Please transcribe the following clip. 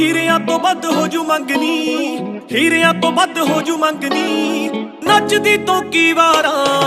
ਹੀਰਿਆਂ ਤੋਂ ਵੱਧ ਹੋ ਜੂ ਮੰਗਨੀ, ਹੀਰਿਆਂ ਤੋਂ ਵੱਧ ਹੋ ਜੂ ਮੰਗਨੀ। ਨੱਚਦੀ ਤੋਂ ਕੀ ਵਾਰਾਂ